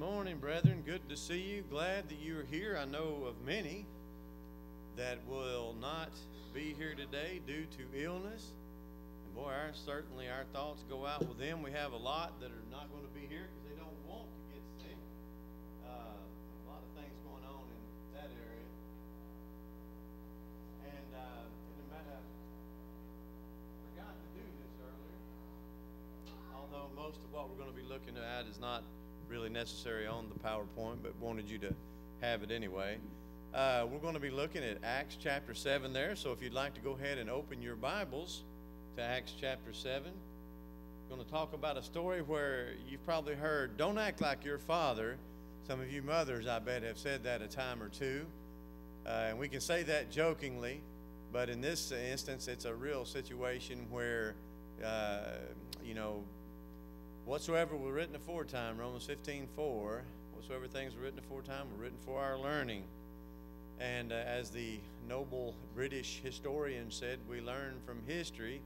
morning, brethren. Good to see you. Glad that you are here. I know of many that will not be here today due to illness. And boy, our, certainly our thoughts go out with them. We have a lot that are not going to be here because they don't want to get sick. Uh, a lot of things going on in that area. And uh, a matter, forgot to do this earlier. Although most of what we're going to be looking at is not really necessary on the PowerPoint, but wanted you to have it anyway. Uh, we're going to be looking at Acts chapter 7 there, so if you'd like to go ahead and open your Bibles to Acts chapter 7. I'm going to talk about a story where you've probably heard, don't act like your father. Some of you mothers, I bet, have said that a time or two. Uh, and we can say that jokingly, but in this instance, it's a real situation where, uh, you know, whatsoever were written aforetime, Romans 15 4, whatsoever things were written aforetime were written for our learning. And uh, as the noble British historian said, we learn from history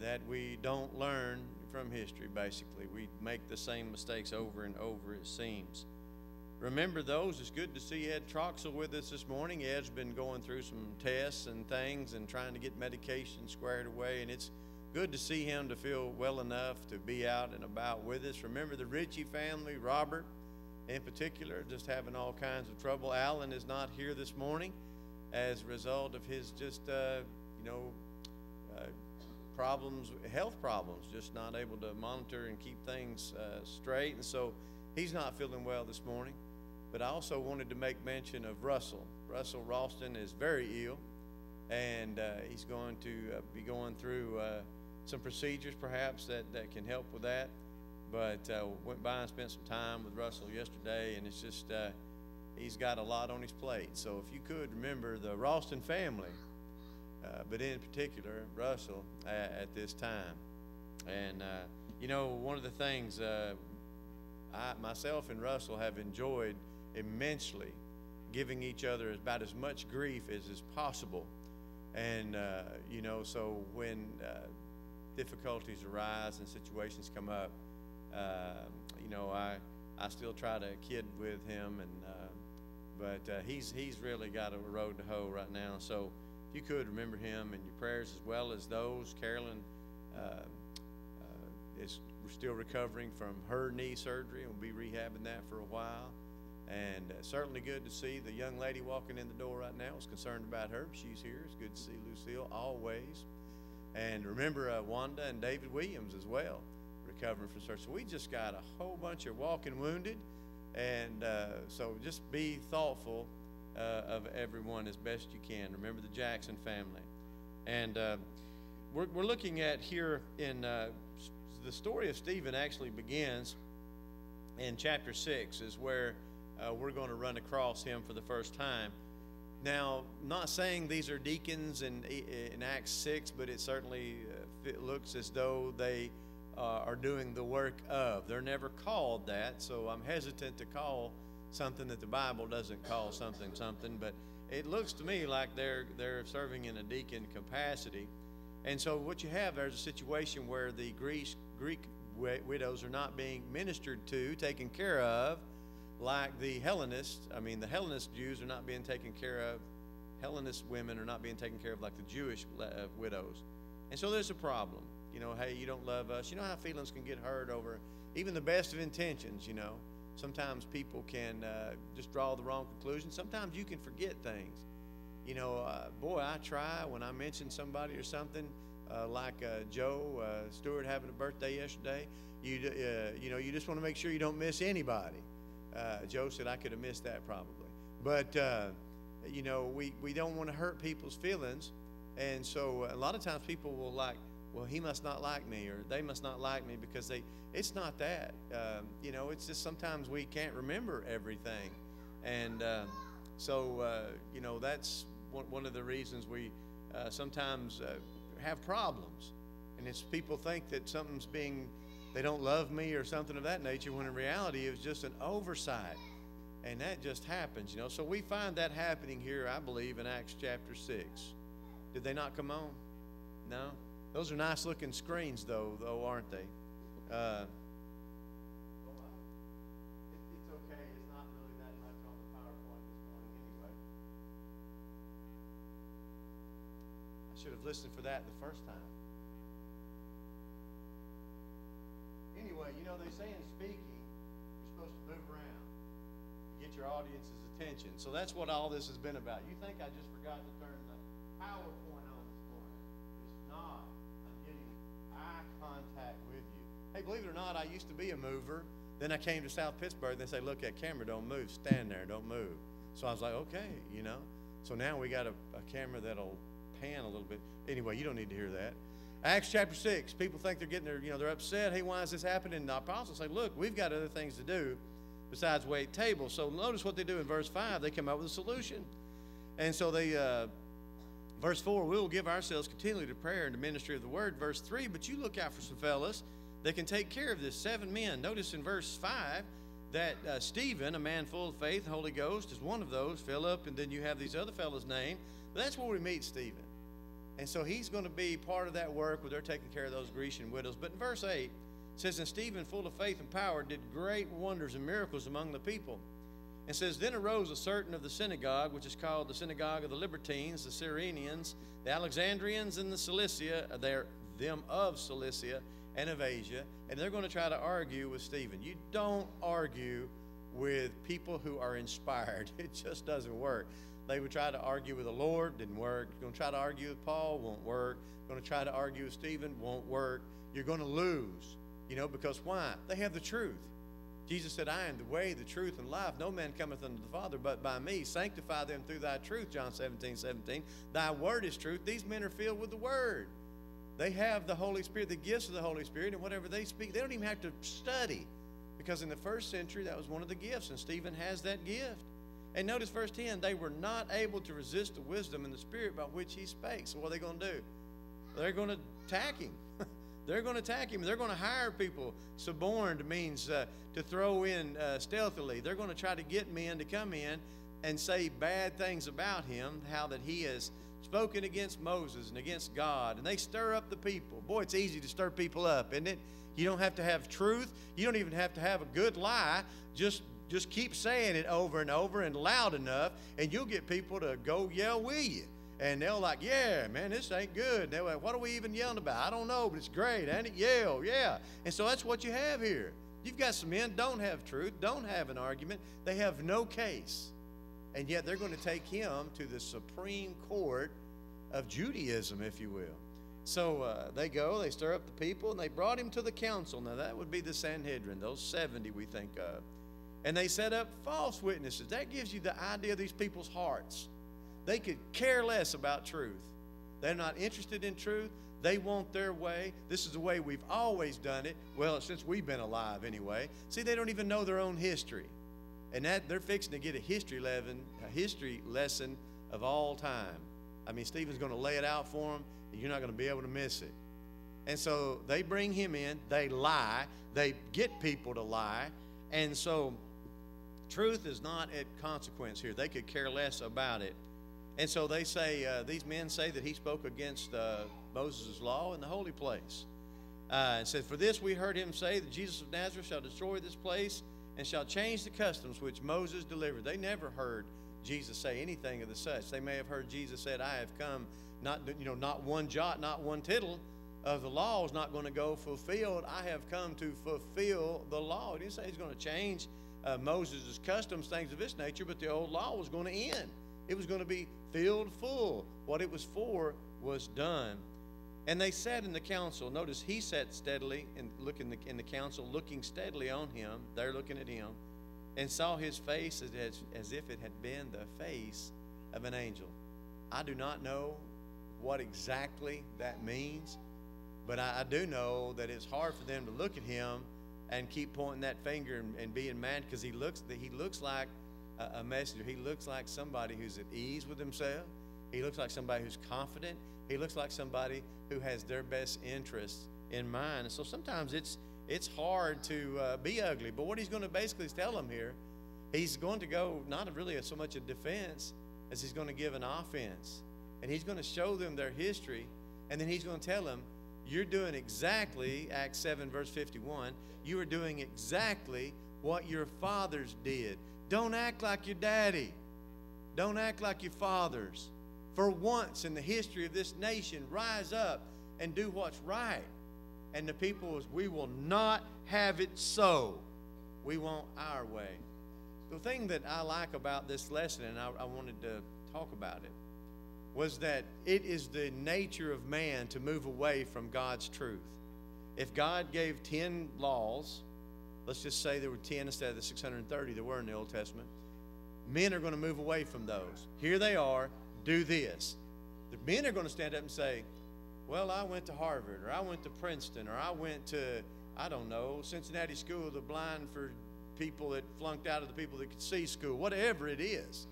that we don't learn from history, basically. We make the same mistakes over and over, it seems. Remember those. It's good to see Ed Troxel with us this morning. Ed's been going through some tests and things and trying to get medication squared away, and it's good to see him to feel well enough to be out and about with us. Remember the Ritchie family, Robert in particular, just having all kinds of trouble. Alan is not here this morning as a result of his just, uh, you know, uh, problems, health problems, just not able to monitor and keep things uh, straight. And so he's not feeling well this morning. But I also wanted to make mention of Russell. Russell Ralston is very ill, and uh, he's going to uh, be going through uh, some procedures perhaps that, that can help with that. But uh, went by and spent some time with Russell yesterday, and it's just uh, he's got a lot on his plate. So if you could remember the Ralston family, uh, but in particular Russell at, this time, and uh, you know one of the things uh, I myself and Russell have enjoyed immensely giving each other about as much grief as is possible, and uh, you know so when difficulties arise and situations come up uh, you know, I I still try to kid with him, and uh, but uh, he's he's really got a road to hoe right now. So if you could remember him in your prayers as well as those, Carolyn uh, uh, is still recovering from her knee surgery and will be rehabbing that for a while. And uh, certainly good to see the young lady walking in the door right now. I was concerned about her. She's here. It's good to see Lucille always. And remember uh, Wanda and David Williams as well recovering from surgery. So we just got a whole bunch of walking wounded, and uh, so just be thoughtful uh, of everyone as best you can. Remember the Jackson family, and uh, we're, we're looking at here in uh, the story of Stephen actually begins in chapter six, is where uh, we're going to run across him for the first time. Now, not saying these are deacons in, in Acts 6, but it certainly uh, it looks as though they uh, are doing the work of. They're never called that, so I'm hesitant to call something that the Bible doesn't call something something, but it looks to me like they're they're serving in a deacon capacity. And so what you have there's a situation where the Greek Greek widows are not being ministered to, taken care of, like the Hellenists. I mean, the Hellenist Jews are not being taken care of. Hellenist women are not being taken care of like the Jewish uh, widows. And so there's a problem you know, hey, you don't love us. You know how feelings can get hurt over even the best of intentions, you know. Sometimes people can uh, just draw the wrong conclusion. Sometimes you can forget things. You know, uh, boy, I try when I mention somebody or something, uh, like uh, Joe uh, Stewart having a birthday yesterday. You, you know, you just want to make sure you don't miss anybody. Joe said I could have missed that probably, but you know, we we don't want to hurt people's feelings, and so a lot of times people will like well, he must not like me or they must not like me because they, it's not that. Um, you know, it's just sometimes we can't remember everything. And uh, so, uh, you know, that's one, one of the reasons we uh, sometimes uh, have problems. And it's people think that something's being, they don't love me or something of that nature, when in reality it was just an oversight. And that just happens, you know. So we find that happening here, I believe, in Acts chapter 6. Did they not come on? No. Those are nice looking screens, though, though aren't they? Uh, should have listened for that the first time. Say in speaking, you're supposed to move around, get your audience's attention. So that's what all this has been about. You think I just forgot to turn the PowerPoint on this morning? It's not. I'm getting eye contact with you. Hey, believe it or not, I used to be a mover. Then I came to South Pittsburg. They say, look, that camera don't move. Stand there, don't move. So I was like, okay, you know. So now we got a, a camera that'll pan a little bit. Anyway, you don't need to hear that. Acts chapter 6, people think they're getting their, you know, they're upset. Hey, why is this happening? The apostles say, look, we've got other things to do besides wait tables. So notice what they do in verse 5. They come up with a solution. And so they, uh, verse 4, we will give ourselves continually to prayer and the ministry of the word. Verse 3, but you look out for some fellas that can take care of this. Seven men. Notice in verse 5 that uh, Stephen, a man full of faith, Holy Ghost, is one of those. Philip, and then you have these other fellows named. But that's where we meet Stephen. And so he's going to be part of that work where they're taking care of those Grecian widows. But in verse 8, it says, And Stephen, full of faith and power, did great wonders and miracles among the people. And says, Then arose a certain of the synagogue, which is called the synagogue of the Libertines, the Cyrenians, the Alexandrians, and the Cilicia, uh, they're them of Cilicia and of Asia, and they're going to try to argue with Stephen. You don't argue with people who are inspired. It just doesn't work. They would try to argue with the Lord, didn't work. You're going to try to argue with Paul, won't work. You're going to try to argue with Stephen, won't work. You're going to lose, you know, because why? They have the truth. Jesus said, I am the way, the truth, and life. No man cometh unto the Father but by me. Sanctify them through thy truth, John 17, 17. Thy word is truth. These men are filled with the word. They have the Holy Spirit, the gifts of the Holy Spirit, and whatever they speak, they don't even have to study. Because in the first century, that was one of the gifts, and Stephen has that gift. And notice verse 10 they were not able to resist the wisdom and the spirit by which he spake. So, what are they going to do? They're going to attack him. They're going to attack him. They're going to hire people. Suborned means uh, to throw in uh, stealthily. They're going to try to get men to come in and say bad things about him, how that he has spoken against Moses and against God. And they stir up the people. Boy, it's easy to stir people up, isn't it? You don't have to have truth. You don't even have to have a good lie. Just just keep saying it over and over and loud enough, and you'll get people to go yell with you. And they'll like, yeah, man, this ain't good. they're like, what are we even yelling about? I don't know, but it's great, ain't it? Yell, yeah. And so that's what you have here. You've got some men don't have truth, don't have an argument. They have no case. And yet they're going to take him to the Supreme Court of Judaism, if you will. So uh, they go, they stir up the people, and they brought him to the council. Now that would be the Sanhedrin, those 70 we think of and they set up false witnesses. That gives you the idea of these people's hearts. They could care less about truth. They're not interested in truth. They want their way. This is the way we've always done it. Well, since we've been alive anyway. See, they don't even know their own history. And that they're fixing to get a history lesson, a history lesson of all time. I mean, Stephen's going to lay it out for them, and you're not going to be able to miss it. And so they bring him in, they lie, they get people to lie, and so Truth is not at consequence here. They could care less about it. And so they say, uh, these men say that he spoke against uh, Moses' law in the holy place. Uh, and said, For this we heard him say that Jesus of Nazareth shall destroy this place and shall change the customs which Moses delivered. They never heard Jesus say anything of the such. They may have heard Jesus said, I have come, not, you know, not one jot, not one tittle of the law is not going to go fulfilled. I have come to fulfill the law. He didn't say he's going to change uh, Moses' customs, things of this nature, but the old law was going to end. It was going to be filled full. What it was for was done. And they sat in the council. Notice he sat steadily and look in the, in the council, looking steadily on him. They're looking at him, and saw his face as, as if it had been the face of an angel. I do not know what exactly that means, but I, I do know that it's hard for them to look at him and keep pointing that finger and, and being mad because he looks he looks like a, a messenger. He looks like somebody who's at ease with himself. He looks like somebody who's confident. He looks like somebody who has their best interests in mind. And so sometimes it's it's hard to uh, be ugly. But what he's going to basically tell them here, he's going to go not really so much a defense as he's going to give an offense, and he's going to show them their history, and then he's going to tell them you're doing exactly, Acts 7, verse 51, you are doing exactly what your fathers did. Don't act like your daddy. Don't act like your fathers. for once in the history of this nation, rise up and do what's right. And the people was, we will not have it so. We want our way. The thing that I like about this lesson, and I, I wanted to talk about it, was that it is the nature of man to move away from God's truth. If God gave 10 laws, let's just say there were 10 instead of the 630 there were in the Old Testament, men are going to move away from those. Here they are, do this. The men are going to stand up and say, Well, I went to Harvard, or I went to Princeton, or I went to, I don't know, Cincinnati School of the Blind for people that flunked out of the people that could see school, whatever it is.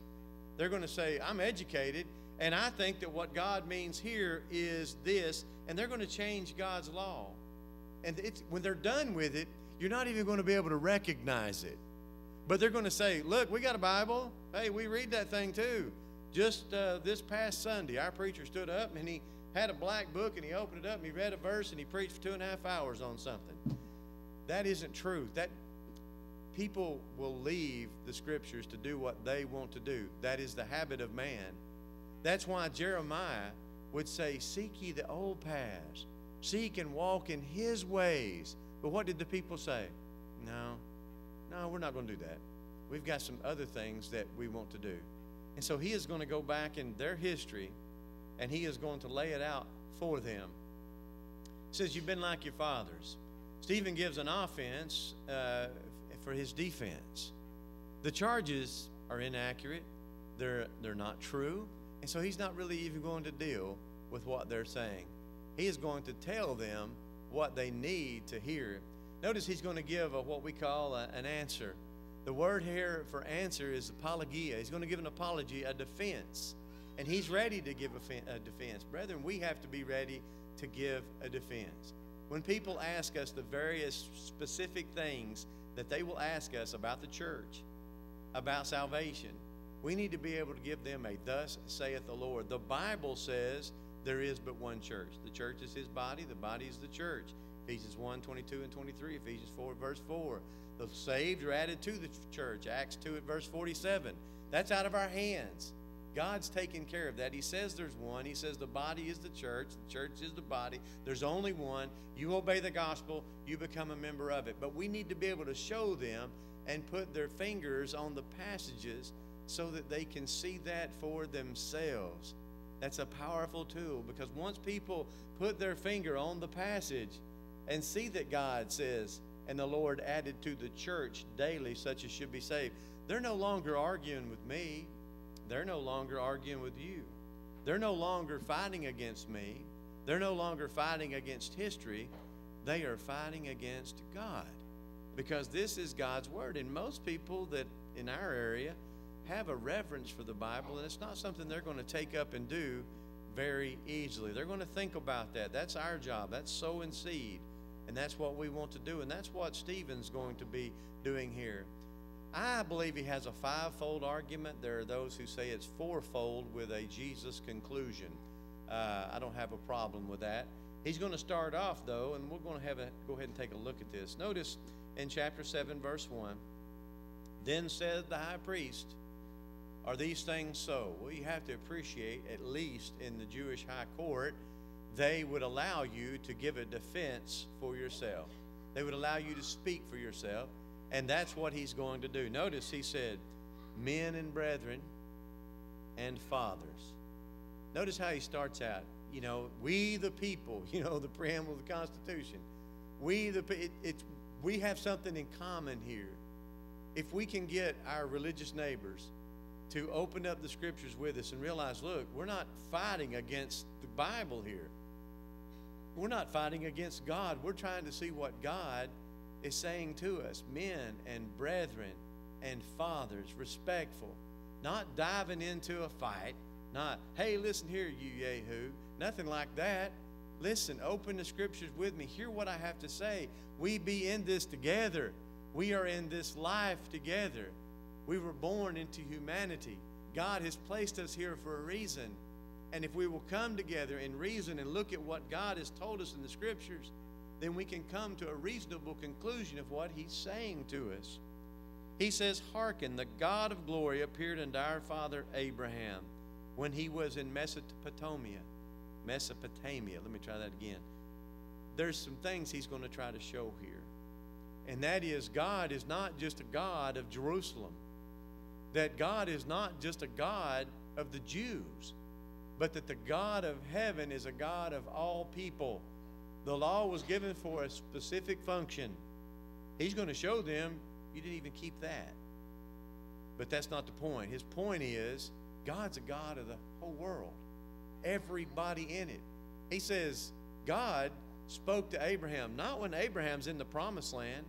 They're going to say, I'm educated, and I think that what God means here is this, and they're going to change God's law. And it's, when they're done with it, you're not even going to be able to recognize it. But they're going to say, Look, we got a Bible. Hey, we read that thing too. Just uh, this past Sunday, our preacher stood up and he had a black book and he opened it up and he read a verse and he preached for two and a half hours on something. That isn't truth. That people will leave the scriptures to do what they want to do. That is the habit of man. That's why Jeremiah would say, Seek ye the old paths, seek and walk in his ways. But what did the people say? No, no, we're not going to do that. We've got some other things that we want to do. And so he is going to go back in their history and he is going to lay it out for them. He says, You've been like your fathers. Stephen gives an offense uh, for his defense. The charges are inaccurate, they're, they're not true, and so he's not really even going to deal with what they're saying. He is going to tell them what they need to hear. Notice he's going to give a, what we call a, an answer. The word here for answer is apologia. He's going to give an apology, a defense. And he's ready to give a, a defense. Brethren, we have to be ready to give a defense. When people ask us the various specific things that they will ask us about the church, about salvation, we need to be able to give them a thus saith the Lord. The Bible says there is but one church. The church is his body, the body is the church. Ephesians 1 22 and 23, Ephesians 4 verse 4. The saved are added to the church. Acts 2 at verse 47. That's out of our hands. God's taking care of that. He says there's one. He says the body is the church. The church is the body. There's only one. You obey the gospel, you become a member of it. But we need to be able to show them and put their fingers on the passages so that they can see that for themselves. That's a powerful tool because once people put their finger on the passage and see that God says, and the Lord added to the church daily such as should be saved, they're no longer arguing with me. They're no longer arguing with you. They're no longer fighting against me. They're no longer fighting against history. They are fighting against God because this is God's Word. And most people that in our area have a reverence for the Bible, and it's not something they're going to take up and do very easily. They're going to think about that. That's our job. That's sowing seed. And that's what we want to do. And that's what Stephen's going to be doing here. I believe he has a fivefold argument. There are those who say it's fourfold with a Jesus conclusion. Uh, I don't have a problem with that. He's going to start off, though, and we're going to have a, go ahead and take a look at this. Notice in chapter 7, verse 1 Then said the high priest, Are these things so? Well, you have to appreciate, at least in the Jewish high court, they would allow you to give a defense for yourself. They would allow you to speak for yourself. And that's what he's going to do. Notice he said, men and brethren and fathers. Notice how he starts out. You know, we the people, you know, the preamble of the Constitution. We the it, it's we have something in common here. If we can get our religious neighbors to open up the scriptures with us and realize, look, we're not fighting against the Bible here. We're not fighting against God. We're trying to see what God is saying to us, men and brethren and fathers, respectful, not diving into a fight, not, hey, listen here, you Yehu, nothing like that. Listen, open the scriptures with me. Hear what I have to say. We be in this together. We are in this life together. We were born into humanity. God has placed us here for a reason. And if we will come together and reason and look at what God has told us in the scriptures, then we can come to a reasonable conclusion of what he's saying to us. He says, Hearken, the God of glory appeared unto our father Abraham when he was in Mesopotamia. Mesopotamia. Let me try that again. There's some things he's going to try to show here. And that is, God is not just a God of Jerusalem, that God is not just a God of the Jews, but that the God of heaven is a God of all people. The law was given for a specific function. He's going to show them you didn't even keep that. But that's not the point. His point is God's a God of the whole world, everybody in it. He says, God spoke to Abraham, not when Abraham's in the promised land.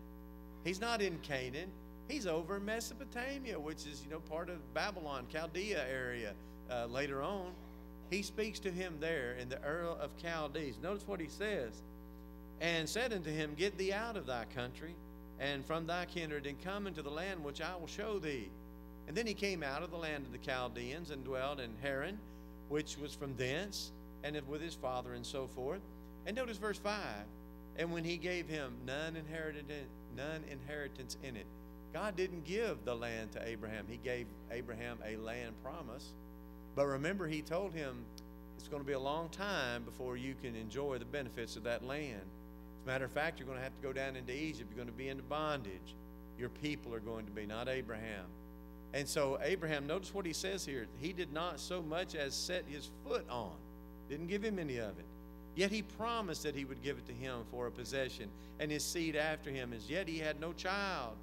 He's not in Canaan. He's over in Mesopotamia, which is, you know, part of Babylon, Chaldea area uh, later on. He speaks to him there in the Ur of Chaldees. Notice what he says. And said unto him, Get thee out of thy country and from thy kindred, and come into the land which I will show thee. And then he came out of the land of the Chaldeans and dwelt in Haran, which was from thence, and with his father and so forth. And notice verse 5 And when he gave him none, inherited none inheritance in it. God didn't give the land to Abraham, he gave Abraham a land promise. But remember, he told him it's going to be a long time before you can enjoy the benefits of that land. As a matter of fact, you're going to have to go down into Egypt. You're going to be into bondage. Your people are going to be, not Abraham. And so, Abraham, notice what he says here. He did not so much as set his foot on, didn't give him any of it. Yet he promised that he would give it to him for a possession, and his seed after him. As yet he had no child.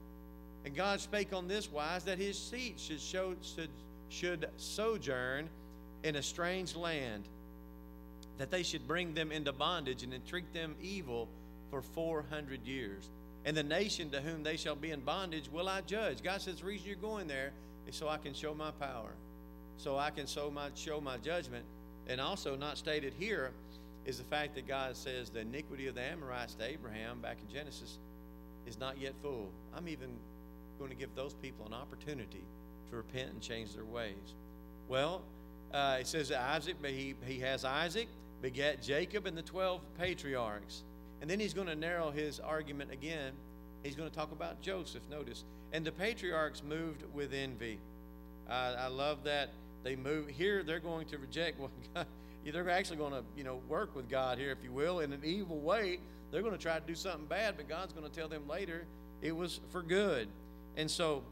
And God spake on this wise that his seed should, show, should, should sojourn in a strange land, that they should bring them into bondage and entreat them evil for 400 years. And the nation to whom they shall be in bondage will I judge. God says, the reason you're going there is so I can show my power, so I can show my, show my judgment. And also, not stated here, is the fact that God says the iniquity of the Amorites to Abraham back in Genesis is not yet full. I'm even going to give those people an opportunity to repent and change their ways. Well, uh, it says that Isaac, he, he has Isaac, begat Jacob and the 12 patriarchs. And then he's going to narrow his argument again. He's going to talk about Joseph, notice. And the patriarchs moved with envy. Uh, I love that they move. Here, they're going to reject what God, they're actually going to, you know, work with God here, if you will, in an evil way. They're going to try to do something bad, but God's going to tell them later it was for good. And so,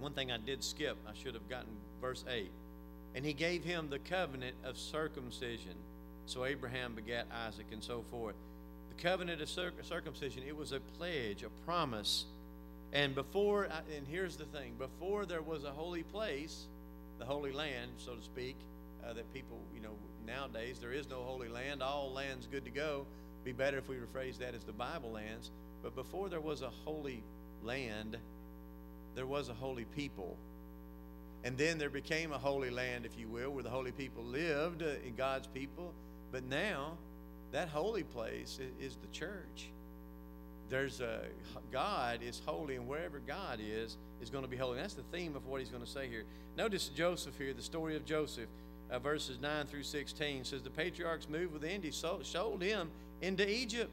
one thing I did skip, I should have gotten verse 8. And he gave him the covenant of circumcision. So Abraham begat Isaac and so forth. The covenant of circumcision, it was a pledge, a promise. And before, and here's the thing before there was a holy place, the Holy Land, so to speak, uh, that people, you know, nowadays there is no Holy Land. All land's good to go. Be better if we rephrase that as the Bible lands. But before there was a holy land, there was a holy people. And then there became a holy land, if you will, where the holy people lived uh, in God's people. But now, that holy place is the church. There's a God is holy, and wherever God is, is going to be holy. And that's the theme of what he's going to say here. Notice Joseph here, the story of Joseph, uh, verses 9 through 16 says, The patriarchs moved with envy, sold, sold him into Egypt,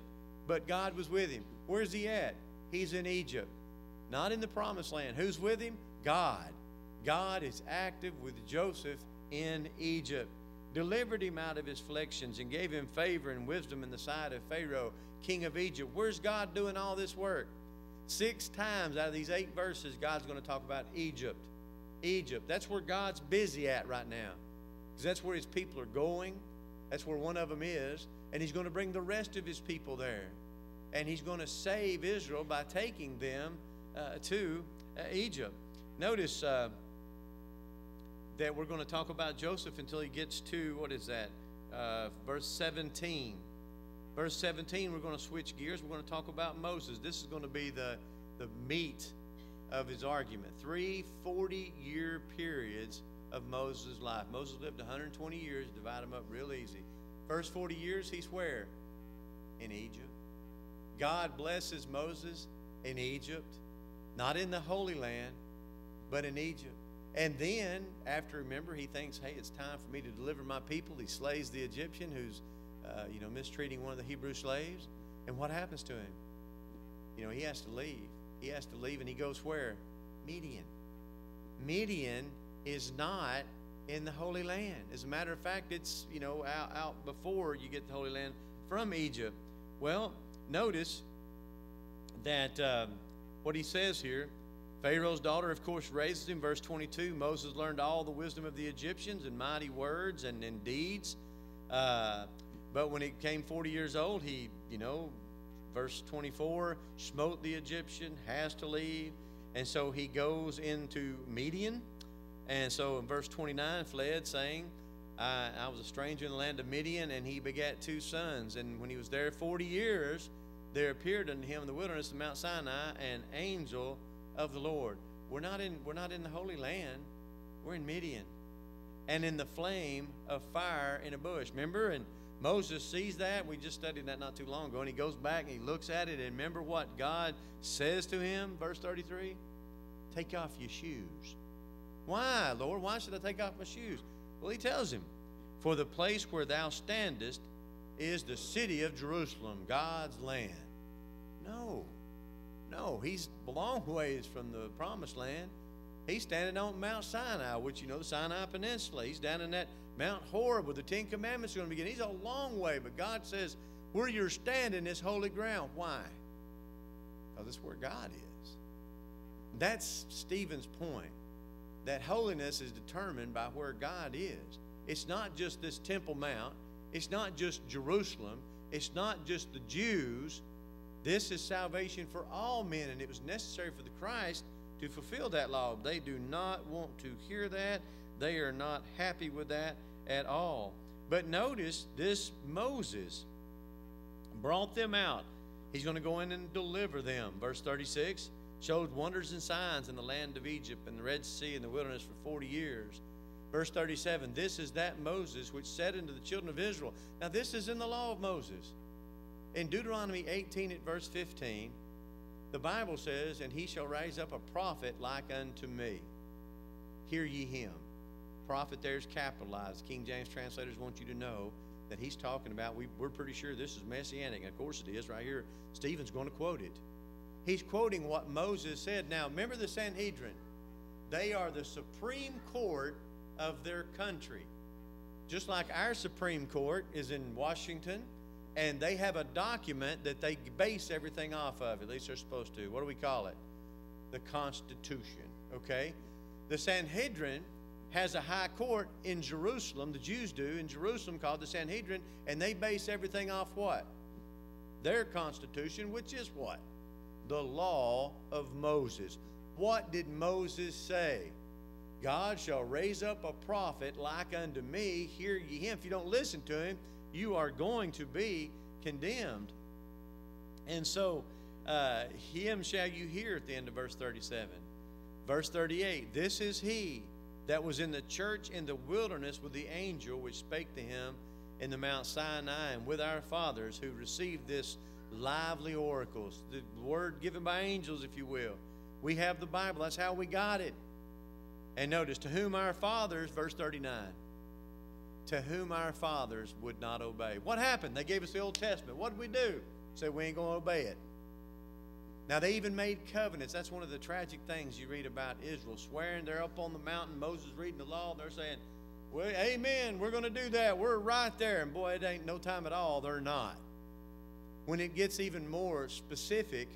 but God was with him. Where's he at? He's in Egypt, not in the promised land. Who's with him? God. God is active with Joseph in Egypt, delivered him out of his afflictions, and gave him favor and wisdom in the sight of Pharaoh, king of Egypt. Where's God doing all this work? Six times out of these eight verses, God's going to talk about Egypt. Egypt. That's where God's busy at right now. Because that's where his people are going. That's where one of them is. And he's going to bring the rest of his people there. And he's going to save Israel by taking them uh, to uh, Egypt. Notice uh, that we're going to talk about Joseph until he gets to, what is that? Uh, verse 17. Verse 17, we're going to switch gears. We're going to talk about Moses. This is going to be the, the meat of his argument. Three 40 year periods of Moses' life. Moses lived 120 years, divide them up real easy. First 40 years, he's where? In Egypt. God blesses Moses in Egypt, not in the Holy Land, but in Egypt. And then, after remember, he thinks, hey, it's time for me to deliver my people. He slays the Egyptian who's, uh, you know, mistreating one of the Hebrew slaves. And what happens to him? You know, he has to leave. He has to leave, and he goes where? Midian. Midian is not in the Holy Land. As a matter of fact, it's, you know, out, out before you get the Holy Land from Egypt. Well, notice that um, what he says here Pharaoh's daughter, of course, raises him. Verse 22 Moses learned all the wisdom of the Egyptians and mighty words and, and deeds. Uh, but when he came 40 years old, he, you know, verse 24, smote the Egyptian, has to leave. And so he goes into Midian. And so in verse 29, fled, saying, I, I was a stranger in the land of Midian, and he begat two sons. And when he was there 40 years, there appeared unto him in the wilderness of Mount Sinai an angel of the Lord. We're not in, we're not in the Holy Land, we're in Midian. And in the flame of fire in a bush. Remember? And Moses sees that. We just studied that not too long ago. And he goes back and he looks at it. And remember what God says to him? Verse 33 Take off your shoes. Why, Lord? Why should I take off my shoes? Well, he tells him, For the place where thou standest is the city of Jerusalem, God's land. No. No, he's a long ways from the promised land. He's standing on Mount Sinai, which you know, the Sinai Peninsula. He's down in that Mount Horeb where the Ten Commandments are going to begin. He's a long way, but God says, where you're standing is holy ground. Why? Because it's where God is. That's Stephen's point. That holiness is determined by where God is. It's not just this Temple Mount. It's not just Jerusalem. It's not just the Jews. This is salvation for all men, and it was necessary for the Christ to fulfill that law. They do not want to hear that. They are not happy with that at all. But notice this Moses brought them out. He's going to go in and deliver them. Verse 36 showed wonders and signs in the land of Egypt and the Red Sea and the wilderness for 40 years. Verse 37 This is that Moses which said unto the children of Israel. Now, this is in the law of Moses. In Deuteronomy 18 at verse 15, the Bible says, And he shall raise up a prophet like unto me. Hear ye him. Prophet there's capitalized. King James translators want you to know that he's talking about, we, we're pretty sure this is messianic. Of course it is, right here. Stephen's going to quote it. He's quoting what Moses said. Now, remember the Sanhedrin. They are the supreme court of their country. Just like our Supreme Court is in Washington, and they have a document that they base everything off of. At least they're supposed to. What do we call it? The Constitution. Okay? The Sanhedrin has a high court in Jerusalem, the Jews do, in Jerusalem called the Sanhedrin, and they base everything off what? Their Constitution, which is what? The law of Moses. What did Moses say? God shall raise up a prophet like unto me. Hear ye him. If you don't listen to him, you are going to be condemned. And so, uh, him shall you hear at the end of verse 37. Verse 38 This is he that was in the church in the wilderness with the angel which spake to him in the Mount Sinai and with our fathers who received this lively oracles, the word given by angels, if you will. We have the Bible, that's how we got it. And notice, to whom our fathers, verse 39 to whom our fathers would not obey. What happened? They gave us the Old Testament. What did we do? Say we ain't going to obey it. Now they even made covenants. That's one of the tragic things you read about Israel, swearing they're up on the mountain, Moses reading the law, they're saying, Well, amen, we're going to do that. We're right there. And boy, it ain't no time at all. They're not. When it gets even more specific,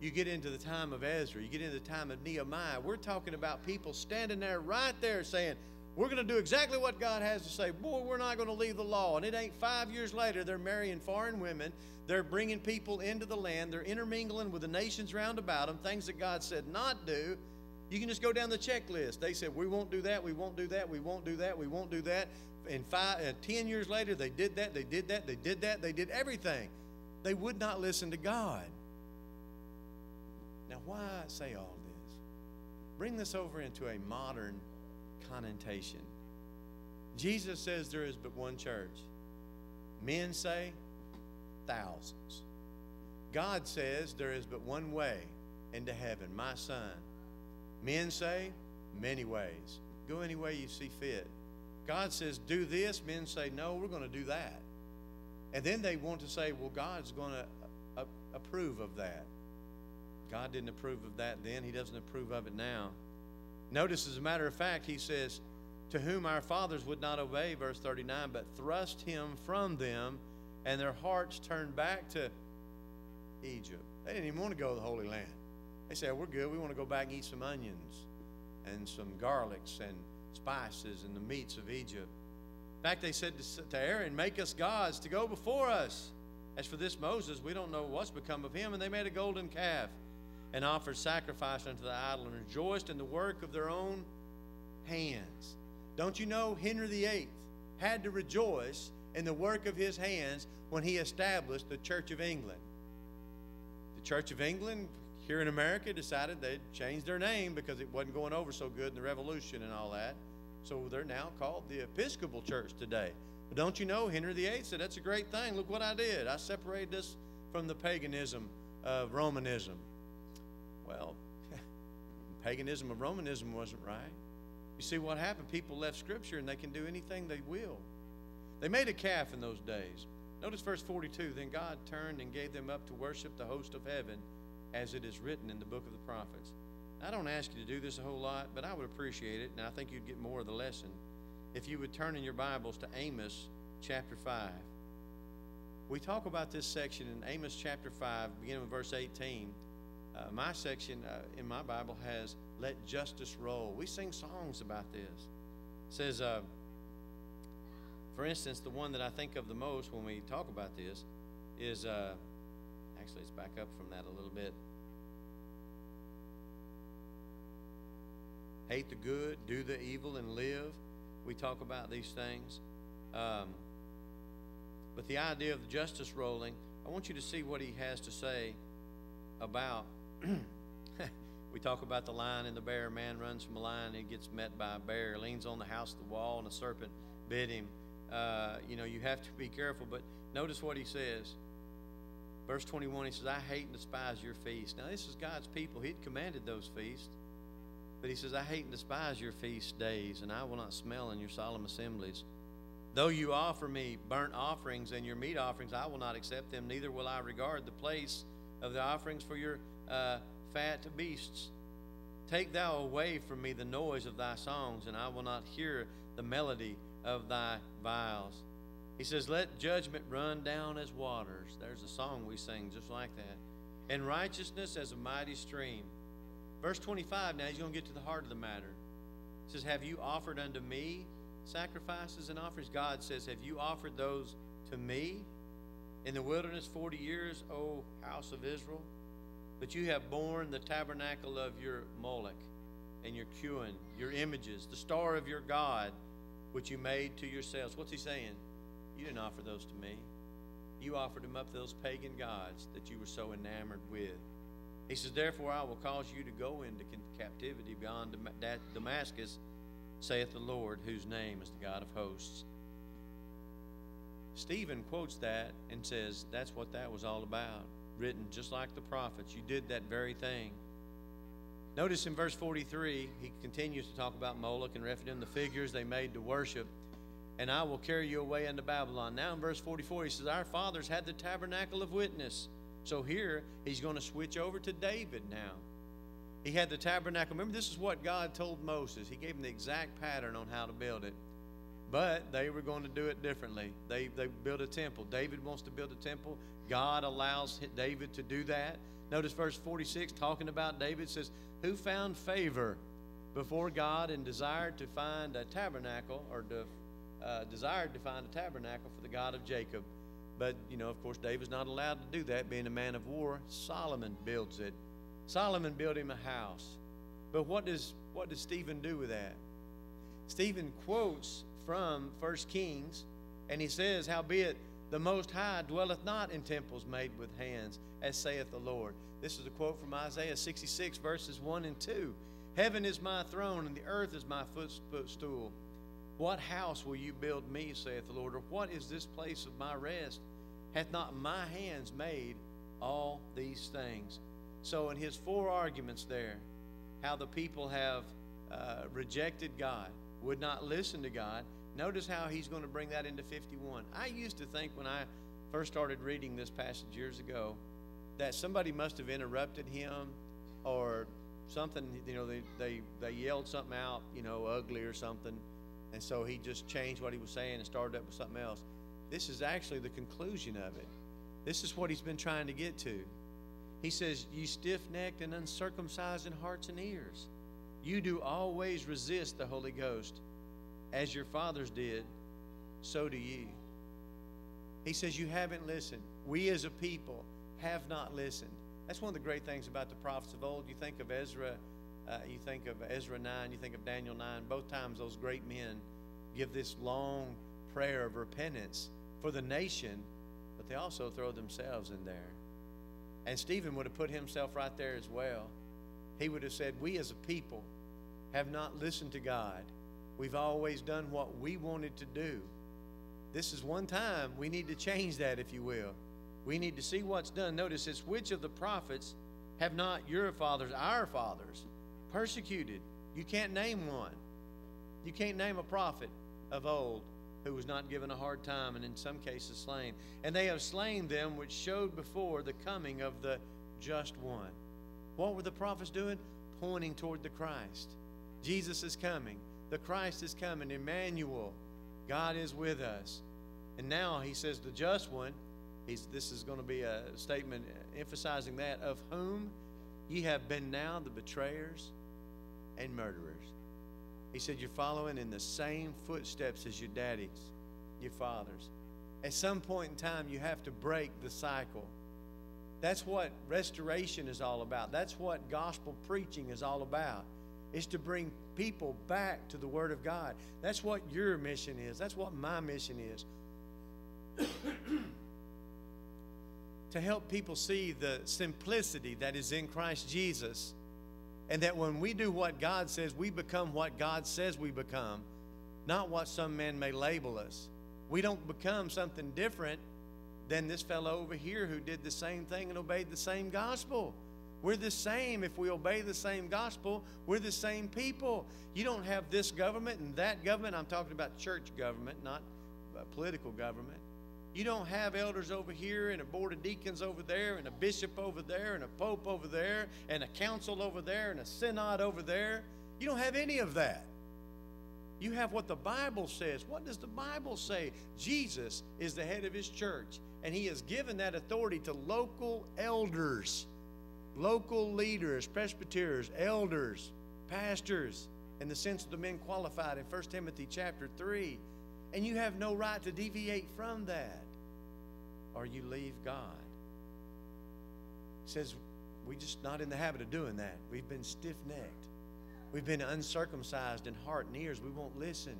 you get into the time of Ezra, you get into the time of Nehemiah. We're talking about people standing there right there saying, we're going to do exactly what God has to say. Boy, we're not going to leave the law. And it ain't five years later, they're marrying foreign women. They're bringing people into the land. They're intermingling with the nations round about them, things that God said not do. You can just go down the checklist. They said, We won't do that, we won't do that, we won't do that, we won't do that. And five, uh, ten years later, they did that, they did that, they did that, they did everything. They would not listen to God. Now, why say all this? Bring this over into a modern connotation. Jesus says there is but one church. Men say thousands. God says there is but one way into heaven, my son. Men say many ways. Go any way you see fit. God says do this. Men say no, we're going to do that. And then they want to say, well, God's going to uh, approve of that. God didn't approve of that then. He doesn't approve of it now. Notice, as a matter of fact, he says, to whom our fathers would not obey, verse 39, but thrust him from them, and their hearts turned back to Egypt. They didn't even want to go to the Holy Land. They said, We're good. We want to go back and eat some onions and some garlics and spices and the meats of Egypt. In fact, they said to Aaron, Make us gods to go before us. As for this Moses, we don't know what's become of him. And they made a golden calf and offered sacrifice unto the idol and rejoiced in the work of their own hands. Don't you know Henry VIII had to rejoice in the work of his hands when he established the Church of England? The Church of England here in America decided they'd change their name because it wasn't going over so good in the Revolution and all that. So they're now called the Episcopal Church today. But don't you know, Henry VIII said, That's a great thing. Look what I did. I separated this from the paganism of Romanism. Well, paganism of Romanism wasn't right. You see what happened? People left Scripture and they can do anything they will. They made a calf in those days. Notice verse 42 Then God turned and gave them up to worship the host of heaven, as it is written in the book of the prophets. I don't ask you to do this a whole lot, but I would appreciate it, and I think you'd get more of the lesson if you would turn in your Bibles to Amos chapter 5. We talk about this section in Amos chapter 5, beginning with verse 18. Uh, my section uh, in my Bible has Let Justice Roll. We sing songs about this. It says, uh, for instance, the one that I think of the most when we talk about this is uh, actually, let's back up from that a little bit. Hate the good, do the evil, and live. We talk about these things. Um, but the idea of the justice rolling, I want you to see what he has to say about. we talk about the lion and the bear. Man runs from a lion, and he gets met by a bear, leans on the house the wall, and a serpent bit him. Uh, you know, you have to be careful. But notice what he says. Verse 21, he says, I hate and despise your feast. Now, this is God's people. He'd commanded those feasts. But he says, I hate and despise your feast days, and I will not smell in your solemn assemblies. Though you offer me burnt offerings and your meat offerings, I will not accept them, neither will I regard the place of the offerings for your uh, fat beasts. Take thou away from me the noise of thy songs, and I will not hear the melody of thy viols. He says, Let judgment run down as waters. There's a song we sing just like that. And righteousness as a mighty stream. Verse 25, now he's going to get to the heart of the matter. He says, Have you offered unto me sacrifices and offerings? God says, Have you offered those to me in the wilderness 40 years, O house of Israel? But you have borne the tabernacle of your Moloch and your Chiun, your images, the star of your God, which you made to yourselves. What's he saying? You didn't offer those to me. You offered them up to those pagan gods that you were so enamored with. He says, Therefore, I will cause you to go into captivity beyond Damascus, saith the Lord, whose name is the God of hosts. Stephen quotes that and says, That's what that was all about. Written just like the prophets. You did that very thing. Notice in verse 43, he continues to talk about Moloch and Rephaim, the figures they made to worship. And I will carry you away into Babylon. Now in verse 44, he says, Our fathers had the tabernacle of witness so here he's going to switch over to David now. He had the tabernacle. Remember, this is what God told Moses. He gave him the exact pattern on how to build it. But they were going to do it differently. They, they built a temple. David wants to build a temple. God allows David to do that. Notice verse 46 talking about David says, Who found favor before God and desired to find a tabernacle or to, uh, desired to find a tabernacle for the God of Jacob? But, you know, of course, David's not allowed to do that, being a man of war. Solomon builds it. Solomon built him a house. But what does what does Stephen do with that? Stephen quotes from First Kings, and he says, Howbeit the Most High dwelleth not in temples made with hands, as saith the Lord. This is a quote from Isaiah 66, verses 1 and 2. Heaven is my throne, and the earth is my footstool. What house will you build me, saith the Lord? Or what is this place of my rest? Hath not my hands made all these things? So, in his four arguments there, how the people have uh, rejected God, would not listen to God, notice how he's going to bring that into 51. I used to think when I first started reading this passage years ago that somebody must have interrupted him or something, you know, they, they, they yelled something out, you know, ugly or something And so he just changed what he was saying and started up with something else. This is actually the conclusion of it. This is what he's been trying to get to. He says, You stiff necked and uncircumcised in hearts and ears. You do always resist the Holy Ghost. As your fathers did, so do you. He says, You haven't listened. We as a people have not listened. That's one of the great things about the prophets of old. You think of Ezra, uh, you think of Ezra 9, you think of Daniel 9. Both times those great men give this long prayer of repentance for the nation, but they also throw themselves in there. And Stephen would have put himself right there as well. He would have said, We as a people have not listened to God. We've always done what we wanted to do. This is one time we need to change that, if you will. We need to see what's done. Notice it's which of the prophets have not your fathers, our fathers, persecuted? You can't name one. You can't name a prophet of old who was not given a hard time and in some cases slain. And they have slain them which showed before the coming of the just one. What were the prophets doing? Pointing toward the Christ. Jesus is coming. The Christ is coming. Emmanuel. God is with us. And now he says, the just one, he's, this is going to be a statement emphasizing that, of whom ye have been now the betrayers and murderers. He said, You're following in the same footsteps as your daddies, your fathers. At some point in time, you have to break the cycle. That's what restoration is all about. That's what gospel preaching is all about. Is to bring people back to the Word of God. That's what your mission is. That's what my mission is. to help people see the simplicity that is in Christ Jesus and that when we do what God says, we become what God says we become, not what some men may label us. We don't become something different than this fellow over here who did the same thing and obeyed the same gospel. We're the same. If we obey the same gospel, we're the same people. You don't have this government and that government. I'm talking about church government, not uh, political government. You don't have elders over here and a board of deacons over there and a bishop over there and a pope over there and a council over there and a synod over there. You don't have any of that. You have what the Bible says. What does the Bible say? Jesus is the head of his church, and he has given that authority to local elders, local leaders, presbyters, elders, pastors, in the sense of the men qualified in 1 Timothy chapter 3. And you have no right to deviate from that or you leave God. He says, we're just not in the habit of doing that. We've been stiff necked. We've been uncircumcised in heart and ears. We won't listen.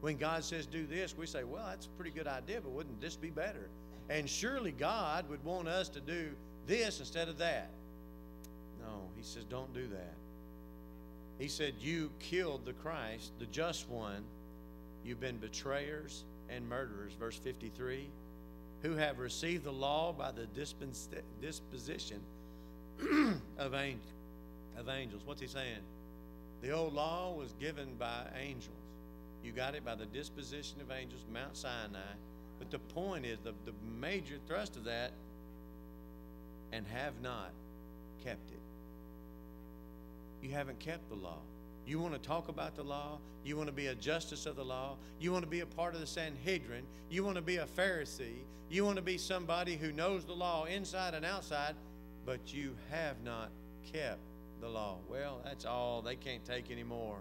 When God says do this, we say, well, that's a pretty good idea, but wouldn't this be better? And surely God would want us to do this instead of that. He says, don't do that. He said, You killed the Christ, the just one. You've been betrayers and murderers. Verse 53 who have received the law by the disposition of angels. What's he saying? The old law was given by angels. You got it by the disposition of angels, Mount Sinai. But the point is, the, the major thrust of that, and have not kept it. You haven't kept the law. You want to talk about the law. You want to be a justice of the law. You want to be a part of the Sanhedrin. You want to be a Pharisee. You want to be somebody who knows the law inside and outside, but you have not kept the law. Well, that's all. They can't take anymore.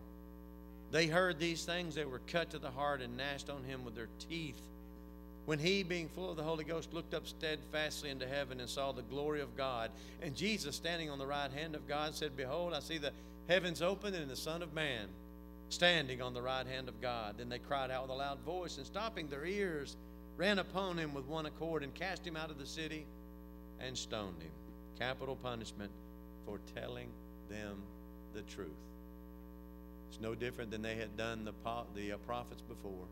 They heard these things. They were cut to the heart and gnashed on him with their teeth. When he, being full of the Holy Ghost, looked up steadfastly into heaven and saw the glory of God, and Jesus standing on the right hand of God said, Behold, I see the heavens open and the Son of Man standing on the right hand of God. Then they cried out with a loud voice and stopping their ears, ran upon him with one accord and cast him out of the city and stoned him. Capital punishment for telling them the truth. It's no different than they had done the, the uh, prophets before,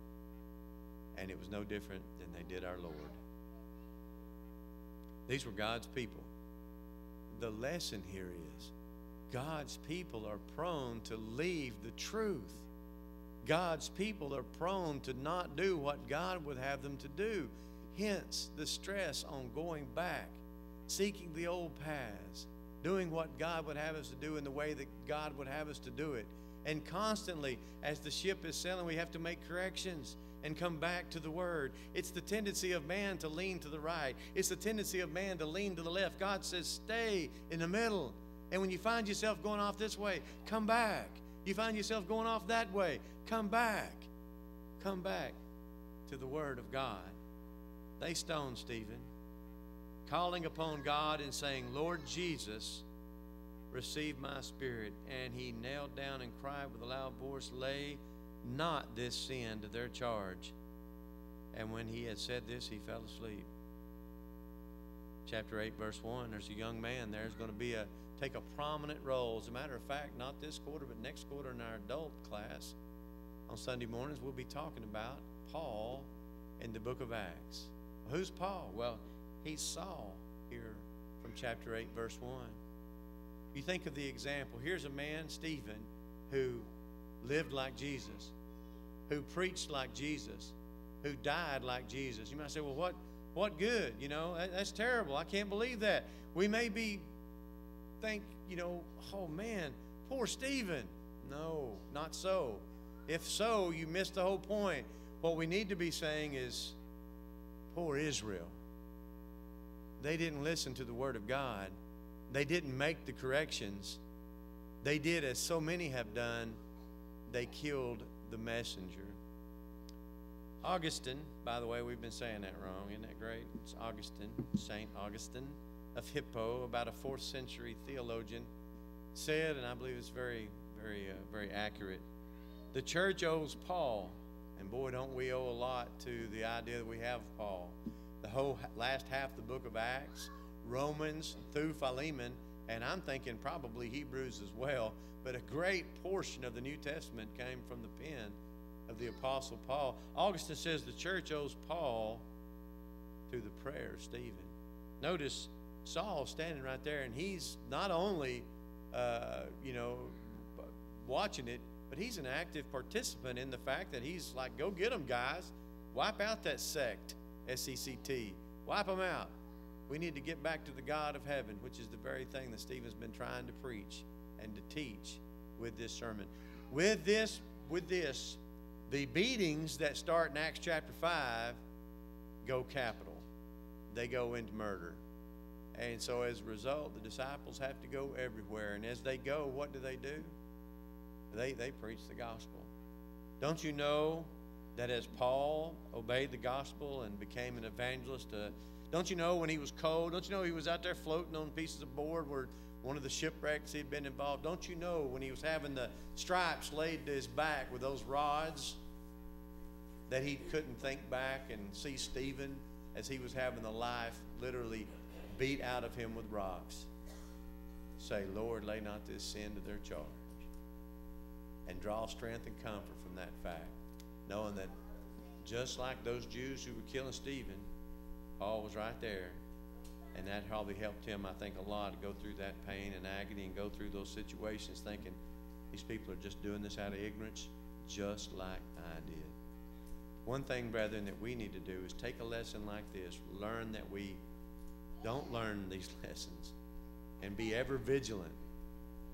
and it was no different than they did our Lord. These were God's people. The lesson here is God's people are prone to leave the truth. God's people are prone to not do what God would have them to do. Hence, the stress on going back, seeking the old paths, doing what God would have us to do in the way that God would have us to do it. And constantly, as the ship is sailing, we have to make corrections and come back to the Word. It's the tendency of man to lean to the right, it's the tendency of man to lean to the left. God says, stay in the middle. And when you find yourself going off this way, come back. You find yourself going off that way, come back. Come back to the Word of God. They stoned Stephen, calling upon God and saying, Lord Jesus, receive my spirit. And he knelt down and cried with a loud voice, Lay not this sin to their charge. And when he had said this, he fell asleep. Chapter 8, verse 1, there's a young man there's going to be a take a prominent role. As a matter of fact, not this quarter, but next quarter in our adult class. On Sunday mornings, we'll be talking about Paul in the book of Acts. Who's Paul? Well, he's Saul here from chapter 8, verse 1. You think of the example. Here's a man, Stephen, who lived like Jesus, who preached like Jesus, who died like Jesus. You might say, well, what, what good? You know, that, that's terrible. I can't believe that. We may be think, you know, oh man, poor Stephen. No, not so. If so, you missed the whole point. What we need to be saying is, poor Israel. They didn't listen to the Word of God, they didn't make the corrections. They did as so many have done, they killed the messenger. Augustine, by the way, we've been saying that wrong. Isn't that great? It's Augustine, St. Augustine of Hippo, about a fourth century theologian, said, and I believe it's very, very, uh, very accurate. The church owes Paul, and boy, don't we owe a lot to the idea that we have Paul. The whole last half of the book of Acts, Romans through Philemon, and I'm thinking probably Hebrews as well, but a great portion of the New Testament came from the pen of the Apostle Paul. Augustine says the church owes Paul to the prayer of Stephen. Notice Saul standing right there, and he's not only, uh, you know, watching it, but he's an active participant in the fact that he's like, go get them, guys. Wipe out that sect, S E C T. Wipe them out. We need to get back to the God of heaven, which is the very thing that Stephen's been trying to preach and to teach with this sermon. With this, with this, the beatings that start in Acts chapter 5 go capital. They go into murder. And so as a result, the disciples have to go everywhere. And as they go, what do they do? They, they preach the gospel. Don't you know that as Paul obeyed the gospel and became an evangelist, uh, don't you know when he was cold? Don't you know he was out there floating on pieces of board where one of the shipwrecks he'd been involved? Don't you know when he was having the stripes laid to his back with those rods that he couldn't think back and see Stephen as he was having the life literally beat out of him with rocks. Say, Lord, lay not this sin to their charge. And draw strength and comfort from that fact, knowing that just like those Jews who were killing Stephen, Paul was right there. And that probably helped him, I think, a lot to go through that pain and agony and go through those situations thinking these people are just doing this out of ignorance, just like I did. One thing, brethren, that we need to do is take a lesson like this, learn that we don't learn these lessons and be ever vigilant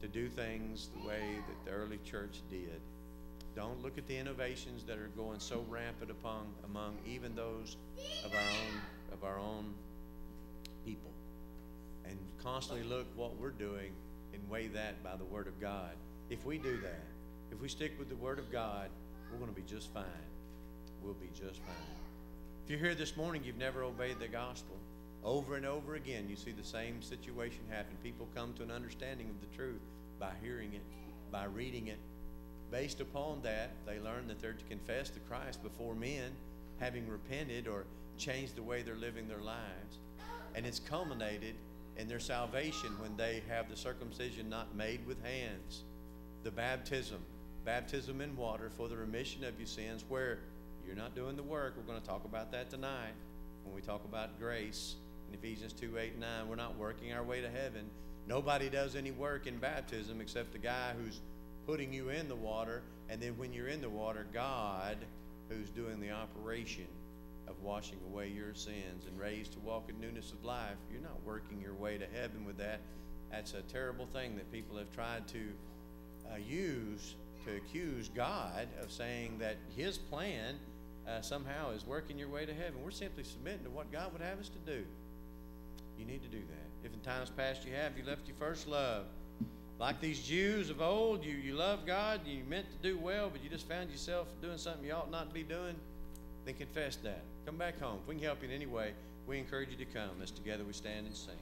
to do things the way that the early church did. Don't look at the innovations that are going so rampant upon among even those of our own of our own people. And constantly look what we're doing and weigh that by the word of God. If we do that, if we stick with the word of God, we're going to be just fine. We'll be just fine. If you're here this morning, you've never obeyed the gospel. Over and over again, you see the same situation happen. People come to an understanding of the truth by hearing it, by reading it. Based upon that, they learn that they're to confess to Christ before men, having repented or changed the way they're living their lives. And it's culminated in their salvation when they have the circumcision not made with hands, the baptism, baptism in water for the remission of your sins, where you're not doing the work. We're going to talk about that tonight when we talk about grace in Ephesians 2 8 9. We're not working our way to heaven. Nobody does any work in baptism except the guy who's putting you in the water. And then when you're in the water, God, who's doing the operation of washing away your sins and raised to walk in newness of life. You're not working your way to heaven with that. That's a terrible thing that people have tried to uh, use to accuse God of saying that His plan uh, somehow is working your way to heaven. We're simply submitting to what God would have us to do. You need to do that. If in times past you have, you left your first love. Like these Jews of old, you, you love God, you meant to do well, but you just found yourself doing something you ought not to be doing, then confess that. Come back home. If we can help you in any way, we encourage you to come as together we stand and sing.